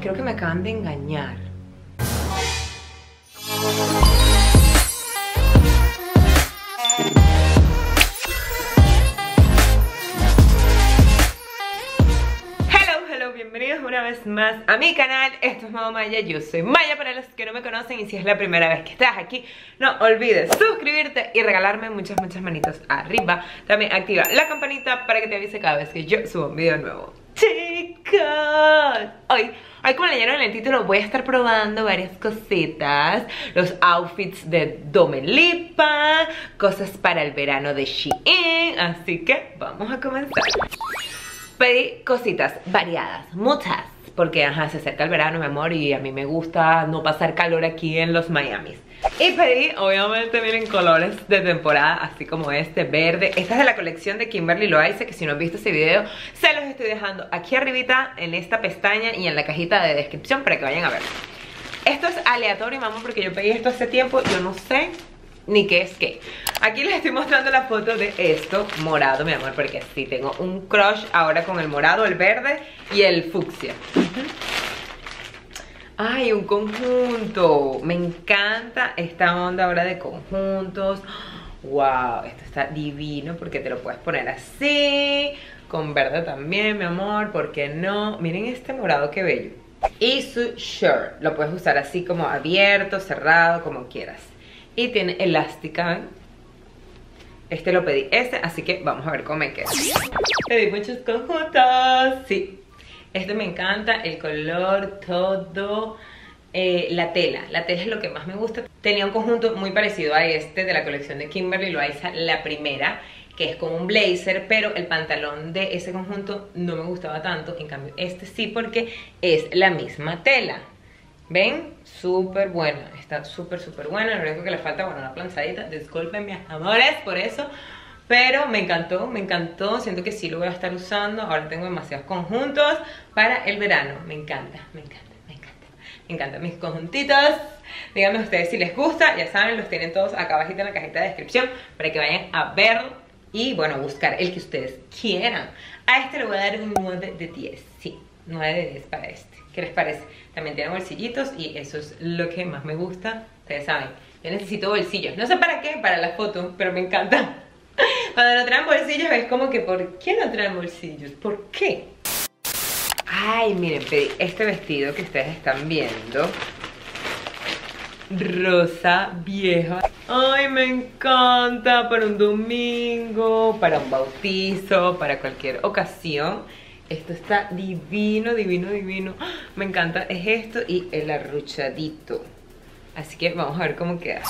Creo que me acaban de engañar. Hello, hello, bienvenidos una vez más a mi canal. Esto es Mado Maya, yo soy Maya. Para los que no me conocen Y si es la primera vez que estás aquí No olvides suscribirte y regalarme muchas, muchas manitos arriba. También activa la campanita para que te avise cada vez que yo subo un video nuevo Chicos, hoy, hoy como leyeron en el título voy a estar probando varias cositas. Los outfits de Domelipa Cosas para el verano de Shein. Así que vamos a comenzar. Pedí cositas variadas, muchas Porque ajá, se acerca el verano mi amor Y a mí me gusta no pasar calor aquí en los Miamis y pedí, obviamente, miren, colores de temporada, así como este, verde. Esta es de la colección de Kimberly Loaiza, que si no han visto ese video, se los estoy dejando aquí arribita, en esta pestaña y en la cajita de descripción para que vayan a ver. Esto es aleatorio, mamá, porque yo pedí esto hace tiempo, yo no sé ni qué es qué. Aquí les estoy mostrando la foto de esto, morado, mi amor, porque sí, tengo un crush ahora con el morado, el verde y el fucsia. Ay, un conjunto. Me encanta esta onda ahora de conjuntos. Wow, esto está divino porque te lo puedes poner así. Con verde también, mi amor. ¿Por qué no? Miren este morado, qué bello. Y su shirt. Lo puedes usar así como abierto, cerrado, como quieras. Y tiene elástica, ¿ven? Este lo pedí este, así que vamos a ver cómo me queda. Pedí muchos conjuntos. Sí, este me encanta, el color, todo, eh, la tela. La tela es lo que más me gusta. Tenía un conjunto muy parecido a este de la colección de Kimberly Loaiza, la primera, que es como un blazer, pero el pantalón de ese conjunto no me gustaba tanto. En cambio, este sí porque es la misma tela. ¿Ven? Súper buena, está súper, súper buena. Lo único que le falta, bueno, una planzadita. Disculpen, mis amores, por eso. Pero me encantó, me encantó, siento que sí lo voy a estar usando Ahora tengo demasiados conjuntos para el verano Me encanta, me encanta, me encanta Me encantan mis conjuntitos Díganme ustedes si les gusta, ya saben, los tienen todos acá abajito en la cajita de descripción Para que vayan a ver y bueno, buscar el que ustedes quieran A este le voy a dar un 9 de 10, sí, 9 de 10 para este ¿Qué les parece? También tiene bolsillitos y eso es lo que más me gusta. Ustedes saben, yo necesito bolsillos. No sé para qué, para la foto, pero me encanta. Cuando no traen bolsillos es como que ¿por qué no traen bolsillos? ¿Por qué? Ay, miren, pedí este vestido que ustedes están viendo. Rosa vieja. Ay, me encanta. Para un domingo, para un bautizo, para cualquier ocasión Esto está divino, divino, divino. Me encanta, es esto y el arruchadito. Así que vamos a ver cómo queda.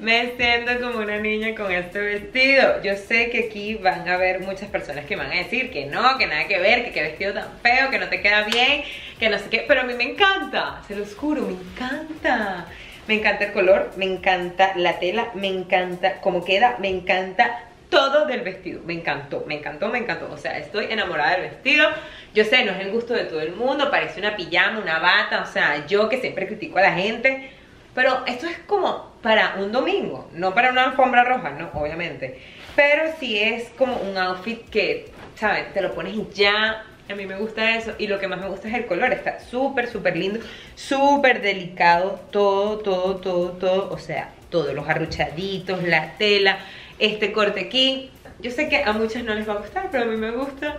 Me siento como una niña con este vestido. Yo sé que aquí van a haber muchas personas que van a decir que no, que nada que ver Que qué vestido tan feo, que no te queda bien Que no sé qué, pero a mí me encanta Se los juro, me encanta. Me encanta el color, me encanta la tela Me encanta cómo queda, me encanta todo del vestido, me encantó, me encantó, me encantó O sea, estoy enamorada del vestido Yo sé, no es el gusto de todo el mundo Parece una pijama, una bata O sea, yo que siempre critico a la gente pero esto es como para un domingo, no para una alfombra roja, ¿no? Obviamente. Pero sí es como un outfit que, ¿sabes? Te lo pones ya. A mí me gusta eso. Y lo que más me gusta es el color. Está súper, súper lindo. Súper delicado. Todo, todo, todo, todo. O sea, todos los arruchaditos, la tela, este corte aquí. Yo sé que a muchas no les va a gustar, pero a mí me gusta.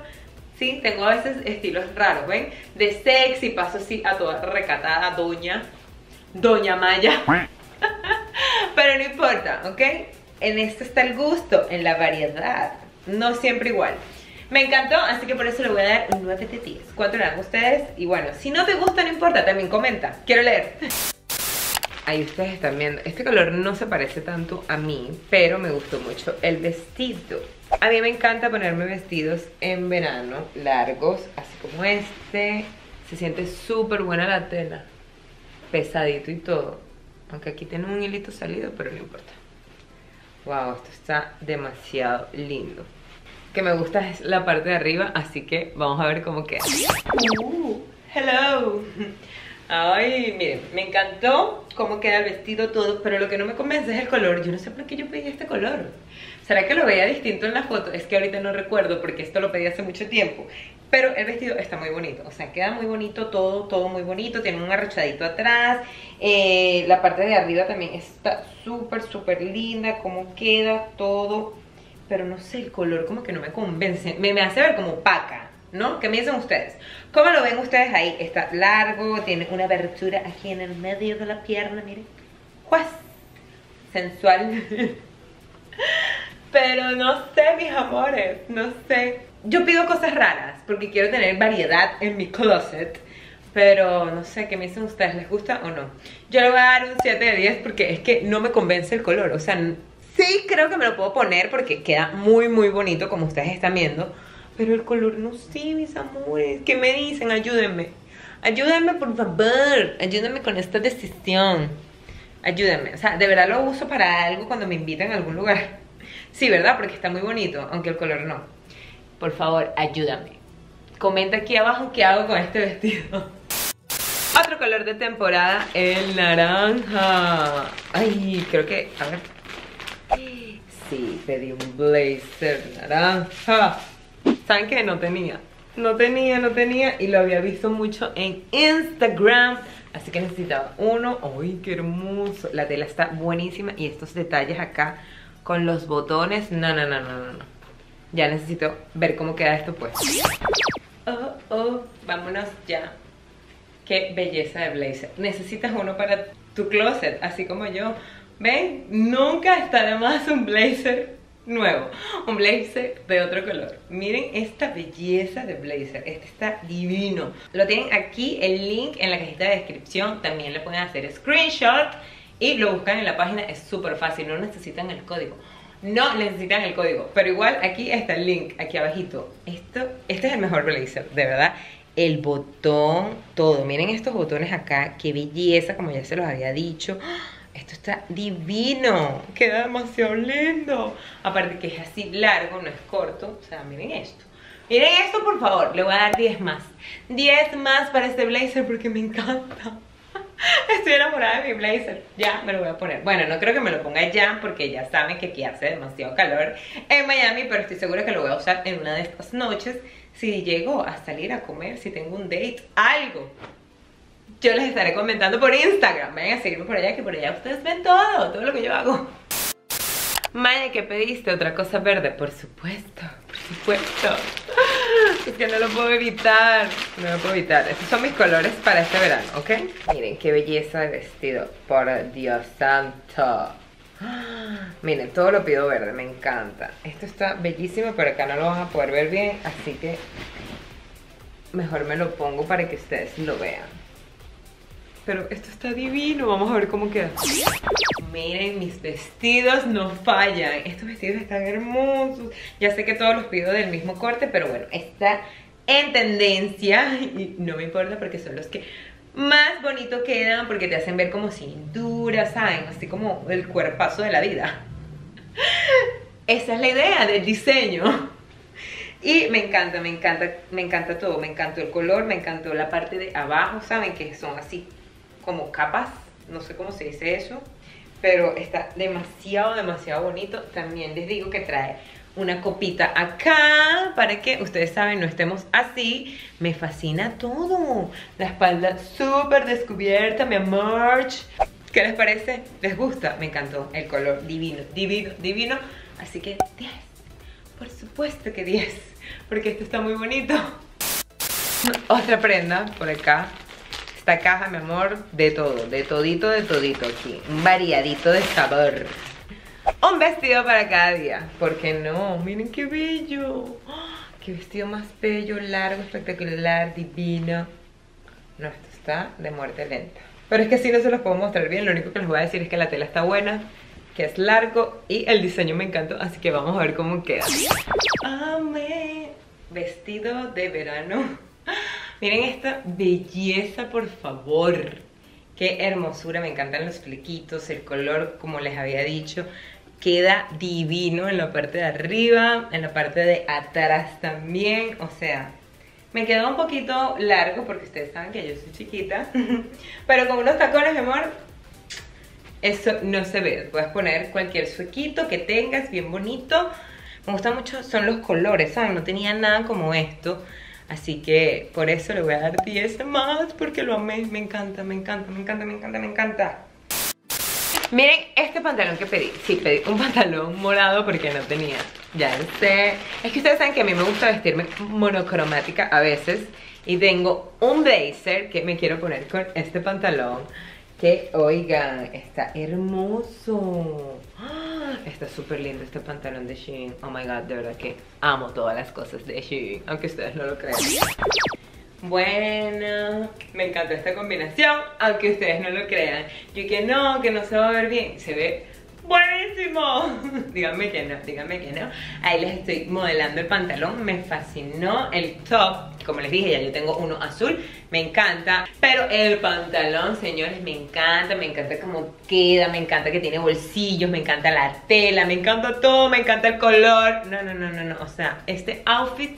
Sí, tengo a veces estilos raros, ¿ven? De sexy paso así a toda recatada, doña Doña Maya. Pero no importa, ¿ok? En esto está el gusto, en la variedad. No siempre igual. Me encantó, así que por eso le voy a dar un 9 de 10. ¿Cuánto le dan ustedes? Y bueno, si no te gusta, no importa, también comenta. Quiero leer. Ahí ustedes están viendo. Este color no se parece tanto a mí, pero me gustó mucho el vestido. A mí me encanta ponerme vestidos en verano, largos, así como este. Se siente súper buena la tela pesadito y todo. Aunque aquí tiene un hilito salido, pero no importa. Wow, esto está demasiado lindo. Que me gusta es la parte de arriba, así que vamos a ver cómo queda. Uh, hello. Ay, miren, me encantó cómo queda el vestido todo, pero lo que no me convence es el color. Yo no sé por qué yo pedí este color. ¿Será que lo veía distinto en la foto? Es que ahorita no recuerdo porque esto lo pedí hace mucho tiempo. Pero el vestido está muy bonito, o sea, queda muy bonito todo, todo muy bonito. Tiene un arrachadito atrás. Eh, la parte de arriba también está súper, súper linda. Cómo queda todo. Pero no sé, el color como que no me convence. Me, me hace ver como opaca, ¿no? ¿Qué me dicen ustedes? ¿Cómo lo ven ustedes ahí? Está largo, tiene una abertura aquí en el medio de la pierna, miren. ¡Juas! Sensual. Pero no sé, mis amores, no sé. Yo pido cosas raras porque quiero tener variedad en mi closet. Pero no sé, ¿qué me dicen ustedes? ¿Les gusta o no? Yo le voy a dar un 7 de 10 porque es que no me convence el color. O sea, sí creo que me lo puedo poner porque queda muy, muy bonito como ustedes están viendo. Pero el color no sé, mis amores. ¿Qué me dicen? Ayúdenme. Ayúdenme, por favor. Ayúdenme con esta decisión. Ayúdenme. O sea, de verdad lo uso para algo cuando me invitan a algún lugar. Sí, ¿verdad? Porque está muy bonito, aunque el color no. Por favor, ayúdame. Comenta aquí abajo qué hago con este vestido. Otro color de temporada, el naranja. Ay, creo que... A ver. Sí, pedí un blazer naranja. ¿Saben qué? No tenía. No tenía, no tenía. Y lo había visto mucho en Instagram. Así que necesitaba uno. ¡Ay, qué hermoso! La tela está buenísima. Y estos detalles acá con los botones. No, no, no, no, no. Ya necesito ver cómo queda esto pues. Oh, oh, vámonos ya. Qué belleza de blazer. Necesitas uno para tu closet, así como yo. ¿Ven? Nunca está de más un blazer nuevo. Un blazer de otro color. Miren esta belleza de blazer. Este está divino. Lo tienen aquí, el link en la cajita de descripción. También le pueden hacer screenshot y lo buscan en la página, es súper fácil, no necesitan el código. No necesitan el código, pero igual aquí está el link, aquí abajito. Esto, este es el mejor blazer, de verdad. El botón, todo. Miren estos botones acá, qué belleza, como ya se los había dicho. Esto está divino, queda demasiado lindo. Aparte que es así largo, no es corto. O sea, miren esto. Miren esto, por favor. Le voy a dar 10 más. 10 más para este blazer porque me encanta. Estoy enamorada de mi blazer. Ya me lo voy a poner. Bueno, no creo que me lo ponga ya porque ya saben que aquí hace demasiado calor en Miami, pero estoy segura que lo voy a usar en una de estas noches. Si llego a salir a comer, si tengo un date, algo. Yo les estaré comentando por Instagram. Vayan a seguirme por allá, que por allá ustedes ven todo, todo lo que yo hago. Maya, ¿qué pediste? ¿Otra cosa verde? Por supuesto, por supuesto. Es que no lo puedo evitar. No lo puedo evitar. Estos son mis colores para este verano, ¿ok? Miren, qué belleza de vestido. Por Dios santo. Miren, todo lo pido verde, me encanta. Esto está bellísimo, pero acá no lo van a poder ver bien, así que mejor me lo pongo para que ustedes lo vean. Pero esto está divino, vamos a ver cómo queda. Miren, mis vestidos no fallan. Estos vestidos están hermosos. Ya sé que todos los pido del mismo corte, pero bueno, está en tendencia. Y no me importa porque son los que más bonito quedan porque te hacen ver como cintura, ¿saben? Así como el cuerpazo de la vida. Esa es la idea del diseño. Y me encanta, me encanta, me encanta todo. Me encantó el color, me encantó la parte de abajo, ¿saben? Que son así como capas. No sé cómo se dice eso pero está demasiado, demasiado bonito. También les digo que trae una copita acá para que ustedes saben no estemos así. Me fascina todo. La espalda súper descubierta, mi amor. ¿Qué les parece? ¿Les gusta? Me encantó el color divino, divino, divino. Así que 10. Por supuesto que 10. Porque esto está muy bonito. Otra prenda por acá esta caja, mi amor, de todo, de todito, de todito aquí. Un variadito de sabor. Un vestido para cada día. ¿Por qué no? Miren qué bello. Qué vestido más bello, largo, espectacular, divino. No, esto está de muerte lenta. Pero es que si no se los puedo mostrar bien. Lo único que les voy a decir es que la tela está buena, que es largo y el diseño me encantó. Así que vamos a ver cómo queda. Amé. Vestido de verano. Miren esta belleza, por favor. Qué hermosura, me encantan los flequitos, el color, como les había dicho, queda divino en la parte de arriba, en la parte de atrás también, o sea, me quedó un poquito largo porque ustedes saben que yo soy chiquita, pero con unos tacones, mi amor, eso no se ve. Puedes poner cualquier suequito que tengas, bien bonito. Me gusta mucho, son los colores, ¿saben? No tenía nada como esto. Así que por eso le voy a dar 10 más porque lo amé, me encanta, me encanta, me encanta, me encanta, me encanta. Miren este pantalón que pedí. Sí, pedí un pantalón morado porque no tenía. Ya sé. Es que ustedes saben que a mí me gusta vestirme monocromática a veces. Y tengo un blazer que me quiero poner con este pantalón. Que, oigan, está hermoso. ¡Ah! Está súper lindo este pantalón de Shein. Oh my god, de verdad que amo todas las cosas de Shein. Aunque ustedes no lo crean. Bueno, me encantó esta combinación, aunque ustedes no lo crean. Yo que no, que no se va a ver bien. Se ve buenísimo. díganme que no, díganme que no. Ahí les estoy modelando el pantalón. Me fascinó el top. Como les dije, ya yo tengo uno azul. Me encanta. Pero el pantalón, señores, me encanta. Me encanta cómo queda. Me encanta que tiene bolsillos. Me encanta la tela. Me encanta todo. Me encanta el color. No, no, no, no, no. O sea, este outfit,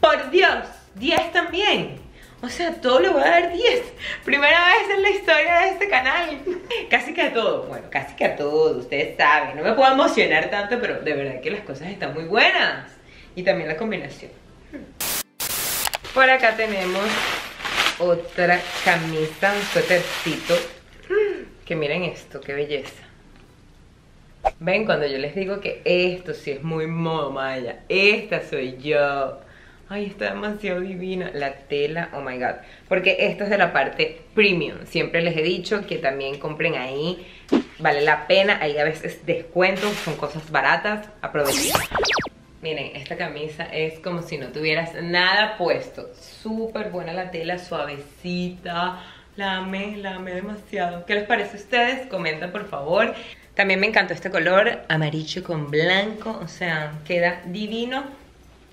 por Dios 10 también. O sea, todo le voy a dar 10. Primera vez en la historia de este canal. Casi que a todo. Bueno, casi que a todo. Ustedes saben. No me puedo emocionar tanto, pero de verdad que las cosas están muy buenas. Y también la combinación. Por acá tenemos otra camisa, un suétercito. Que miren esto, qué belleza. Ven, cuando yo les digo que esto sí es muy modo maya. Esta soy yo. Ay, está demasiado divina la tela, oh my god. Porque esto es de la parte premium. Siempre les he dicho que también compren ahí. Vale la pena, hay a veces descuentos Son cosas baratas, aprovechen. Miren, esta camisa es como si no tuvieras nada puesto. Súper buena la tela, suavecita. La amé, la amé demasiado. ¿Qué les parece a ustedes? Comenten por favor. También me encantó este color Amarillo con blanco. O sea, queda divino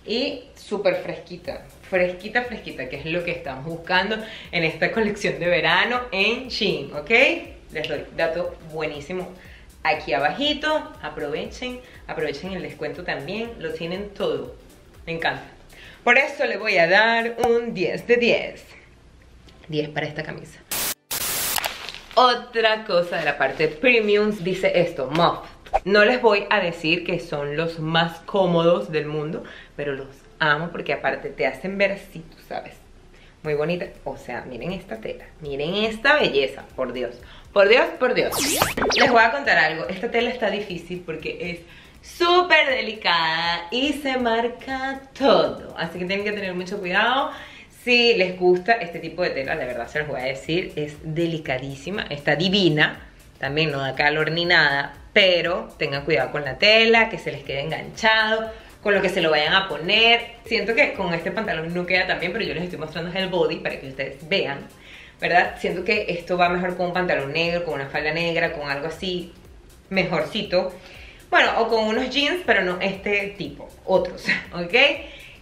y súper fresquita, fresquita, fresquita, que es lo que estamos buscando en esta colección de verano en Shein, ¿ok? Les doy dato buenísimo aquí abajito, aprovechen, aprovechen el descuento también, lo tienen todo, me encanta. Por eso le voy a dar un 10 de 10, 10 para esta camisa. Otra cosa de la parte premium dice esto, Muff. No les voy a decir que son los más cómodos del mundo, pero los amo porque aparte te hacen ver así, tú sabes. Muy bonita. O sea, miren esta tela. Miren esta belleza, por Dios. Por Dios, por Dios. Les voy a contar algo. Esta tela está difícil porque es súper delicada y se marca todo. Así que tienen que tener mucho cuidado. Si les gusta este tipo de tela, de verdad se los voy a decir, es delicadísima, está divina. También no da calor ni nada, pero tengan cuidado con la tela, que se les quede enganchado, con lo que se lo vayan a poner. Siento que con este pantalón no queda tan bien, pero yo les estoy mostrando el body para que ustedes vean, ¿verdad? Siento que esto va mejor con un pantalón negro, con una falda negra, con algo así mejorcito. Bueno, o con unos jeans, pero no este tipo, otros, ¿ok?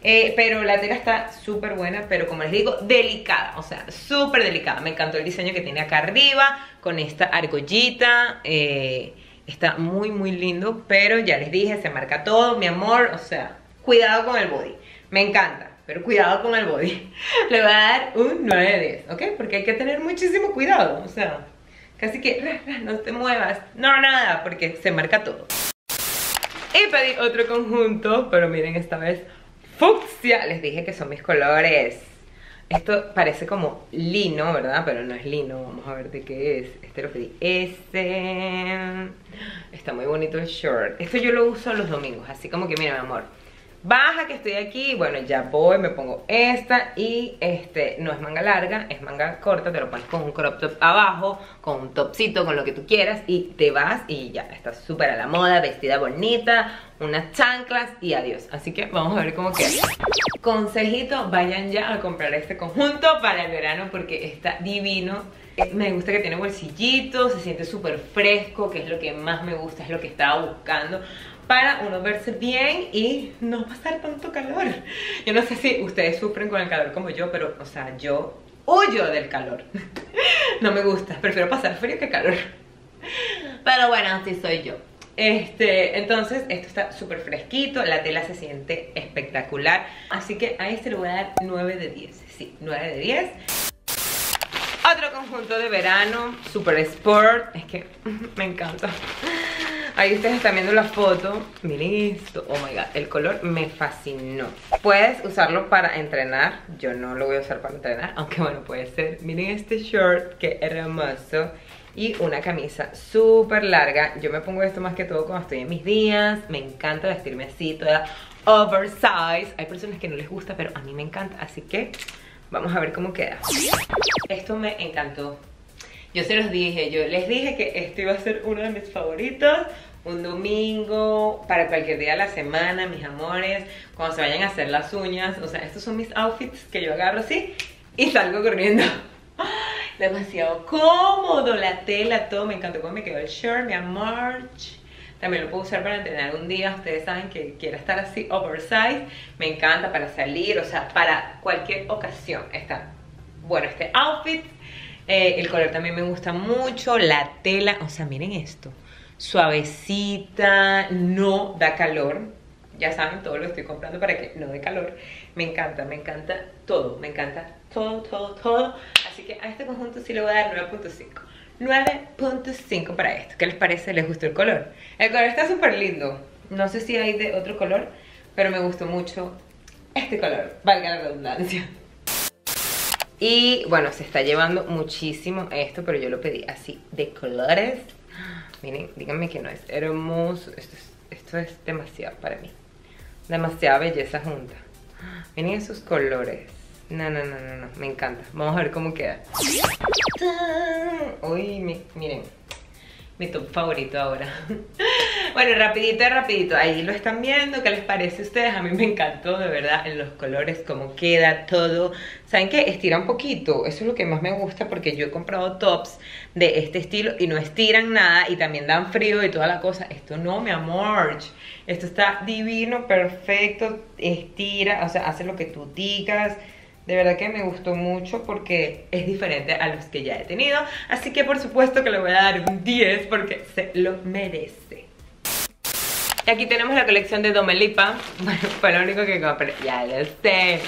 Eh, pero la tela está súper buena, pero como les digo, delicada, o sea, súper delicada. Me encantó el diseño que tiene acá arriba, con esta argollita, eh, Está muy, muy lindo, pero ya les dije, se marca todo, mi amor. O sea, cuidado con el body. Me encanta, pero cuidado con el body. Le voy a dar un 9 de 10, ¿ok? Porque hay que tener muchísimo cuidado. O sea, casi que no te muevas. No, nada, porque se marca todo. Y pedí otro conjunto, pero miren esta vez fucsia. Les dije que son mis colores esto parece como lino, ¿verdad? Pero no es lino, vamos a ver de qué es. Este lo pedí. Ese. Está muy bonito el short. Esto yo lo uso los domingos, así como que mira mi amor Baja que estoy aquí, bueno ya voy, me pongo esta Y este no es manga larga, es manga corta Te lo pones con un crop top abajo Con un topcito, con lo que tú quieras Y te vas y ya, estás súper a la moda Vestida bonita, unas chanclas y adiós. Así que vamos a ver cómo queda. Consejito, vayan ya a comprar este conjunto para el verano porque está divino. Me gusta que tiene bolsillitos, se siente súper fresco, que es lo que más me gusta, es lo que estaba buscando para uno verse bien y no pasar tanto calor. Yo no sé si ustedes sufren con el calor como yo, pero, o sea, yo huyo del calor. No me gusta, prefiero pasar frío que calor. Pero bueno, así soy yo. Este, entonces esto está súper fresquito, la tela se siente espectacular Así que a este le voy a dar 9 de 10, sí, 9 de 10 Otro conjunto de verano, super sport, es que me encanta Ahí ustedes están viendo la foto. Miren esto. Oh my god, el color me fascinó. Puedes usarlo para entrenar. Yo no lo voy a usar para entrenar, aunque bueno, puede ser. Miren este short, que hermoso. Y una camisa súper larga. Yo me pongo esto más que todo cuando estoy en mis días. Me encanta vestirme así, toda oversize. Hay personas que no les gusta, pero a mí me encanta. Así que vamos a ver cómo queda. Esto me encantó. Yo se los dije, yo les dije que este iba a ser uno de mis favoritos. Un domingo, para cualquier día de la semana, mis amores. Cuando se vayan a hacer las uñas. O sea, estos son mis outfits que yo agarro así y salgo corriendo. Demasiado cómodo, la tela, todo. Me encantó cómo me quedó el shirt, mi amor. También lo puedo usar para entrenar un día. Ustedes saben que quiero estar así oversize. Me encanta para salir, o sea, para cualquier ocasión. Está bueno este outfit. Eh, el color también me gusta mucho. La tela, o sea, miren esto. Suavecita, no da calor. Ya saben, todo lo estoy comprando para que no dé calor. Me encanta, me encanta todo. Me encanta todo, todo, todo. Así que a este conjunto sí le voy a dar 9.5. 9.5 para esto. ¿Qué les parece? ¿Les gustó el color? El color está súper lindo. No sé si hay de otro color, pero me gustó mucho este color. Valga la redundancia. Y bueno, se está llevando muchísimo esto, pero yo lo pedí así de colores. Miren, díganme que no es hermoso. Esto es, esto es demasiado para mí. Demasiada belleza junta. Miren esos colores. No, no, no, no, no. Me encanta. Vamos a ver cómo queda. Uy, miren mi top favorito ahora Bueno, rapidito, rapidito Ahí lo están viendo, ¿qué les parece a ustedes? A mí me encantó, de verdad, en los colores Cómo queda todo ¿Saben qué? Estira un poquito Eso es lo que más me gusta porque yo he comprado tops De este estilo y no estiran nada Y también dan frío y toda la cosa Esto no, mi amor Esto está divino, perfecto Estira, o sea, hace lo que tú digas de verdad que me gustó mucho porque es diferente a los que ya he tenido. Así que por supuesto que le voy a dar un 10 porque se lo merece. Y aquí tenemos la colección de Domelipa. Bueno, fue lo único que compré. Ya lo sé.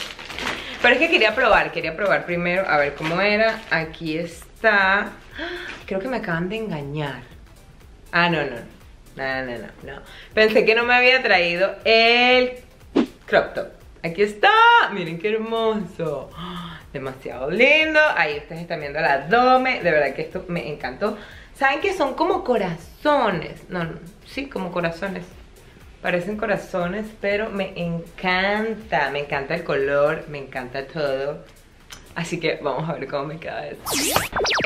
Pero es que quería probar, quería probar primero a ver cómo era. Aquí está. Creo que me acaban de engañar. Ah, no, no. No, no, no, no. Pensé que no me había traído el crop top. Aquí está, miren qué hermoso. Demasiado lindo. Ahí ustedes están viendo el abdomen De verdad que esto me encantó. ¿Saben que son como corazones? No, no, sí, como corazones. Parecen corazones, pero me encanta. Me encanta el color, me encanta todo. Así que vamos a ver cómo me queda esto.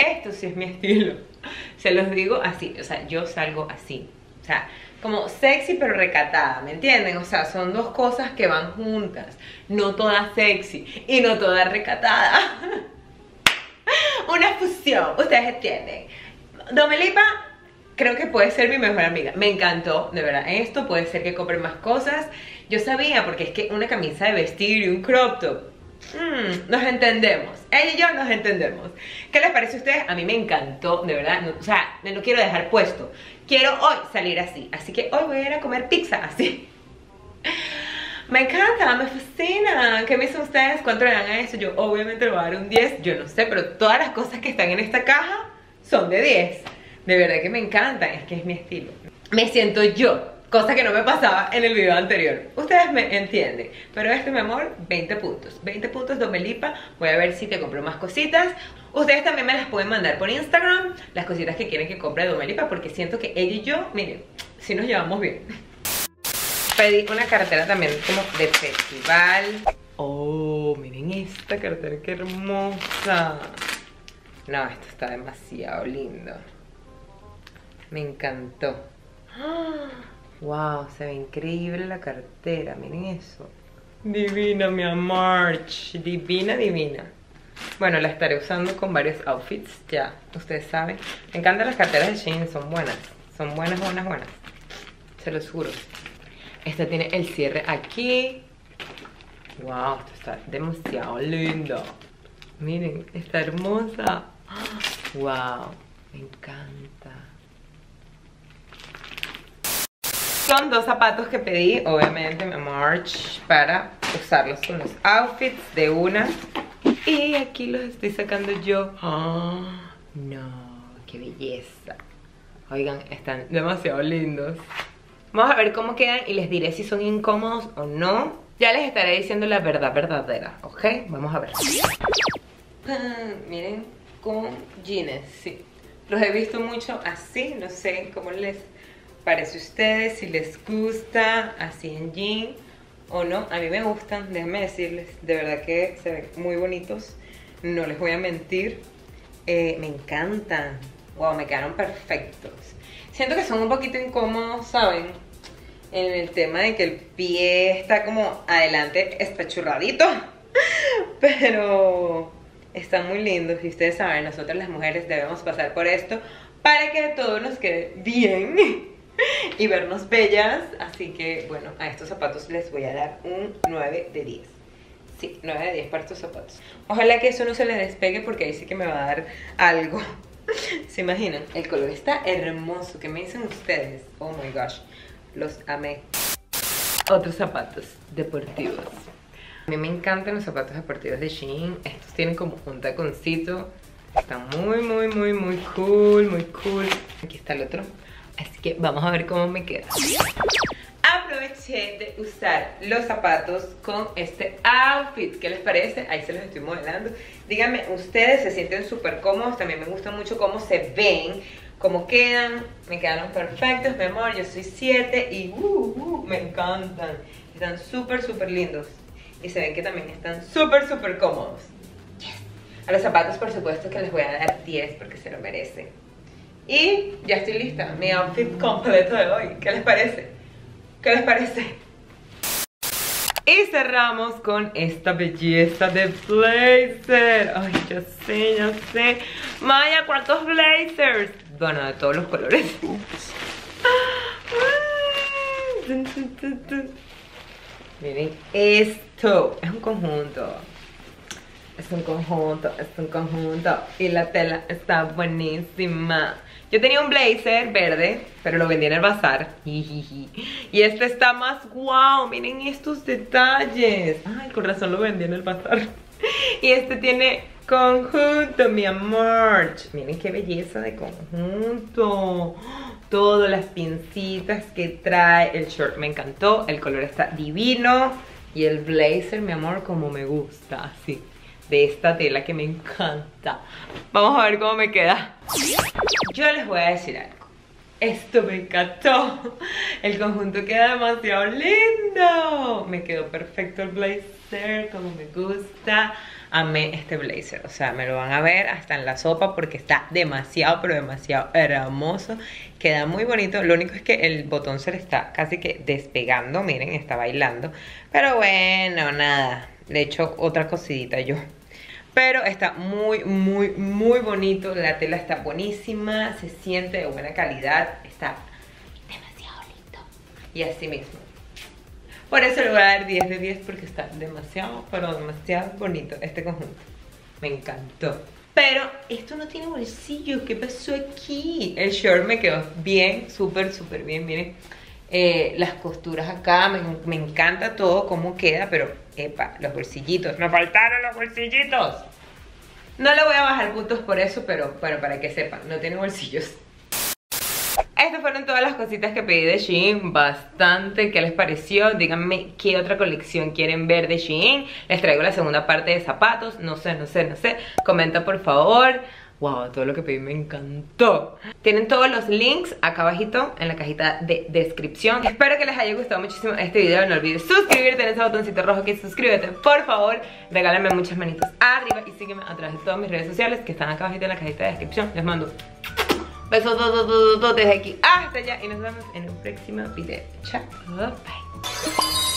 Esto sí es mi estilo. Se los digo así, o sea, yo salgo así. O sea, como sexy pero recatada, ¿me entienden? O sea, son dos cosas que van juntas. No toda sexy y no toda recatada. Una fusión, ustedes entienden. Domelipa creo que puede ser mi mejor amiga. Me encantó, de verdad. Esto puede ser que compre más cosas. Yo sabía, porque es que una camisa de vestir y un crop top Mm, nos entendemos. Ella y yo nos entendemos. ¿Qué les parece a ustedes? A mí me encantó, de verdad. o sea, lo quiero dejar puesto. Quiero hoy salir así. Así que hoy voy a ir a comer pizza así. Me encanta, me fascina. ¿Qué me dicen ustedes? ¿Cuánto le dan a eso? Yo obviamente le voy a dar un 10. Yo no sé, pero todas las cosas que están en esta caja son de 10. De verdad que me encantan. Es que es mi estilo. Me siento yo Cosa que no me pasaba en el video anterior. Ustedes me entienden. Pero este, mi amor, 20 puntos. 20 puntos Domelipa Voy a ver si te compro más cositas. Ustedes también me las pueden mandar por Instagram Las cositas que quieren que compre Domelipa Porque siento que ella y yo, miren, si nos llevamos bien. Pedí una cartera también como de festival. Oh, miren esta cartera, qué hermosa. No, esto está demasiado lindo. Me encantó. ¡Ah! Wow, se ve increíble la cartera, miren eso. Divina, mi amor. Divina, divina. Bueno, la estaré usando con varios outfits, ya, ustedes saben. Me encantan las carteras de Shein, son buenas. Son buenas, buenas, buenas. Se los juro. Esta tiene el cierre aquí. Wow, esto está demasiado lindo. Miren, está hermosa. Wow, me encanta. Son dos zapatos que pedí, obviamente, mi March, para usarlos con los outfits de una. Y aquí los estoy sacando yo. Oh, no, qué belleza. Oigan, están demasiado lindos. Vamos a ver cómo quedan y les diré si son incómodos o no. Ya les estaré diciendo la verdad verdadera, ¿ok? Vamos a ver. Miren, con jeans, sí. Los he visto mucho así, no sé cómo les parece a ustedes, si les gusta así en jean o no. A mí me gustan, déjenme decirles, de verdad que se ven muy bonitos. No les voy a mentir. Eh, me encantan. Wow, me quedaron perfectos. Siento que son un poquito incómodos, ¿saben? En el tema de que el pie está como adelante espachurradito. Pero están muy lindos y ustedes saben, nosotras las mujeres debemos pasar por esto para que todo nos quede bien y vernos bellas. Así que, bueno, a estos zapatos les voy a dar un 9 de 10. Sí, 9 de 10 para estos zapatos. Ojalá que eso no se les despegue porque ahí sí que me va a dar algo. ¿Se imaginan? El color está hermoso. ¿Qué me dicen ustedes? Oh my gosh. Los amé. Otros zapatos deportivos. A mí me encantan los zapatos deportivos de Shein. Estos tienen como un taconcito. Están muy, muy, muy, muy cool, muy cool. Aquí está el otro. Así que vamos a ver cómo me queda. Aproveché de usar los zapatos con este outfit. ¿Qué les parece? Ahí se los estoy modelando. Díganme, ustedes se sienten súper cómodos. También me gusta mucho cómo se ven, cómo quedan. Me quedaron perfectos, mi amor. Yo soy 7 y uh, uh, me encantan. Están súper, súper lindos. Y se ven que también están súper, súper cómodos. A los zapatos, por supuesto, que les voy a dar 10 porque se lo merecen. Y ya estoy lista, mi outfit completo de hoy. ¿Qué les parece? ¿Qué les parece? Y cerramos con esta belleza de blazer. Ay, ya sé, ya sé. Maya, ¿cuántos blazers? Bueno, de todos los colores. Miren esto. Es un conjunto. Es un conjunto, es un conjunto. Y la tela está buenísima. Yo tenía un blazer verde, pero lo vendí en el bazar. Y este está más guau. Miren estos detalles. Ay, con razón lo vendí en el bazar. Y este tiene conjunto, mi amor. Miren qué belleza de conjunto. Todas las pincitas que trae. El short me encantó. El color está divino. Y el blazer, mi amor, como me gusta. Así de esta tela que me encanta. Vamos a ver cómo me queda. Yo les voy a decir algo. Esto me encantó. El conjunto queda demasiado lindo. Me quedó perfecto el blazer, como me gusta. Amé este blazer. O sea, me lo van a ver hasta en la sopa porque está demasiado, pero demasiado hermoso. Queda muy bonito. Lo único es que el botón se le está casi que despegando. Miren, está bailando. Pero bueno, nada. Le hecho otra cosita yo. Pero está muy, muy, muy bonito. La tela está buenísima. Se siente de buena calidad. Está demasiado lindo. Y así mismo. Por eso le voy a dar 10 de 10 porque está demasiado, pero demasiado bonito este conjunto. Me encantó. Pero esto no tiene bolsillo. ¿Qué pasó aquí? El short me quedó bien, súper, súper bien. Miren eh, las costuras acá. Me, me encanta todo cómo queda, pero Epa, los bolsillitos. Me faltaron los bolsillitos. No le voy a bajar puntos por eso, pero bueno, para que sepan, no tiene bolsillos. Estas fueron todas las cositas que pedí de Shein, bastante, ¿qué les pareció? Díganme qué otra colección quieren ver de Shein Les traigo la segunda parte de zapatos, no sé, no sé, no sé Comenta por favor Wow, todo lo que pedí me encantó. Tienen todos los links acá abajito en la cajita de descripción. Espero que les haya gustado muchísimo este video. No olvides suscribirte en ese botoncito rojo que suscríbete, por favor. Regálame muchas manitos arriba y sígueme a través de todas mis redes sociales que están acá abajito en la cajita de descripción. Les mando besos desde aquí hasta allá y nos vemos en un próximo video. Chao, bye.